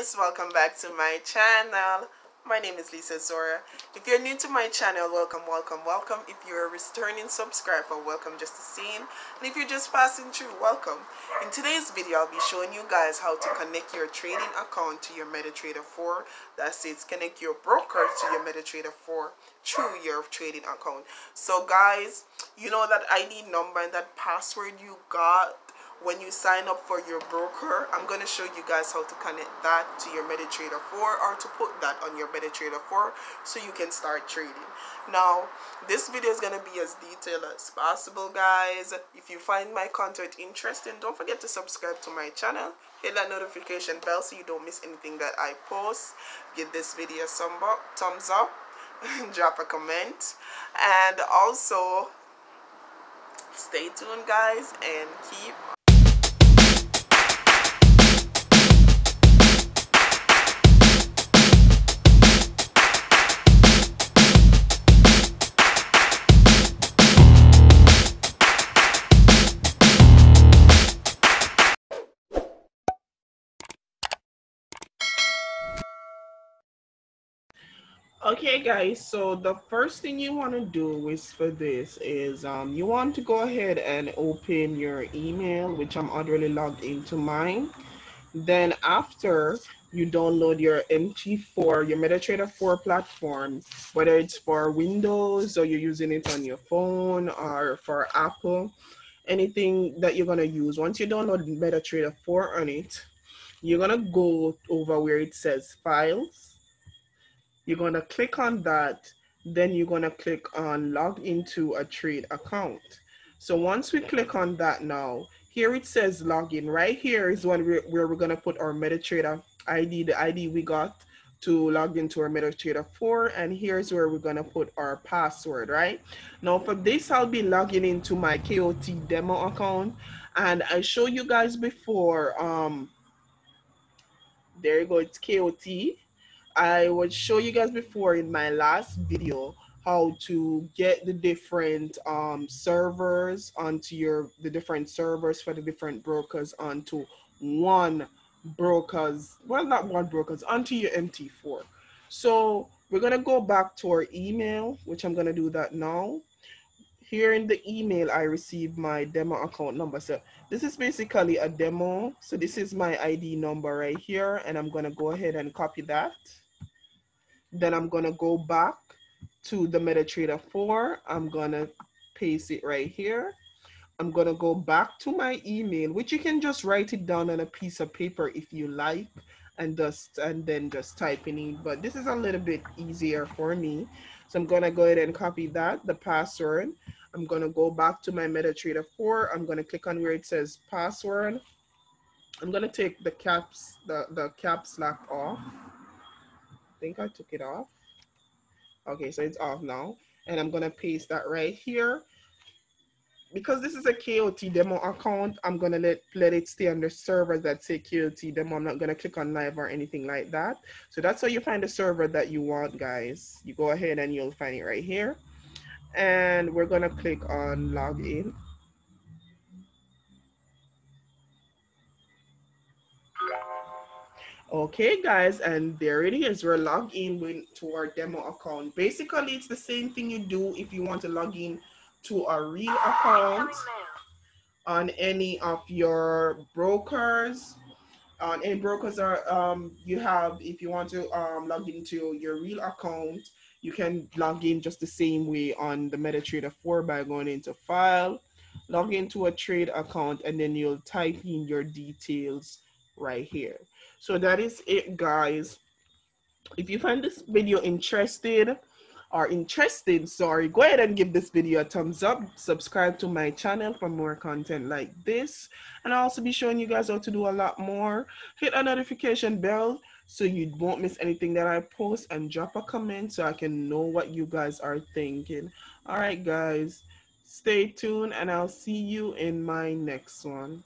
guys welcome back to my channel. My name is Lisa Zora. If you're new to my channel welcome welcome welcome. If you're a returning subscriber welcome just the same. And if you're just passing through welcome. In today's video I'll be showing you guys how to connect your trading account to your MetaTrader 4 that's it connect your broker to your MetaTrader 4 through your trading account. So guys you know that ID number and that password you got when you sign up for your broker i'm going to show you guys how to connect that to your metatrader 4 or to put that on your metatrader 4 so you can start trading. Now this video is going to be as detailed as possible guys. If you find my content interesting don't forget to subscribe to my channel. Hit that notification bell so you don't miss anything that i post. Give this video some thumbs up drop a comment and also stay tuned guys and keep okay guys so the first thing you want to do is for this is um you want to go ahead and open your email which i'm already logged into mine. Then after you download your mt4 your metatrader 4 platform whether it's for windows or you're using it on your phone or for apple anything that you're going to use once you download metatrader 4 on it you're going to go over where it says files you're going to click on that. Then you're going to click on log into a trade account. So once we click on that now, here it says login. Right here is when we're, where we're going to put our MetaTrader ID, the ID we got to log into our MetaTrader 4. And here's where we're going to put our password, right? Now for this, I'll be logging into my KOT demo account. And I show you guys before, um, there you go, it's KOT. I would show you guys before in my last video how to get the different um, servers onto your the different servers for the different brokers onto one brokers well not one brokers onto your mt4 so we're going to go back to our email which i'm going to do that now here in the email i received my demo account number so this is basically a demo so this is my id number right here and i'm going to go ahead and copy that then I'm gonna go back to the MetaTrader 4. I'm gonna paste it right here. I'm gonna go back to my email, which you can just write it down on a piece of paper if you like, and just and then just type in it. But this is a little bit easier for me. So I'm gonna go ahead and copy that, the password. I'm gonna go back to my MetaTrader 4. I'm gonna click on where it says password. I'm gonna take the caps, the, the caps lock off I think I took it off. Okay, so it's off now. And I'm gonna paste that right here. Because this is a KOT demo account, I'm gonna let, let it stay on the server that say KOT demo. I'm not gonna click on live or anything like that. So that's how you find the server that you want, guys. You go ahead and you'll find it right here. And we're gonna click on login. Okay guys, and there it is. We're logged in to our demo account. Basically, it's the same thing you do if you want to log in to a real account on any of your brokers. On any brokers are um, you have if you want to um, log into your real account, you can log in just the same way on the MetaTrader 4 by going into file, log into a trade account, and then you'll type in your details right here. So that is it, guys. If you find this video interested or interested, sorry, go ahead and give this video a thumbs up. Subscribe to my channel for more content like this. And I'll also be showing you guys how to do a lot more. Hit a notification bell so you won't miss anything that I post and drop a comment so I can know what you guys are thinking. All right, guys, stay tuned and I'll see you in my next one.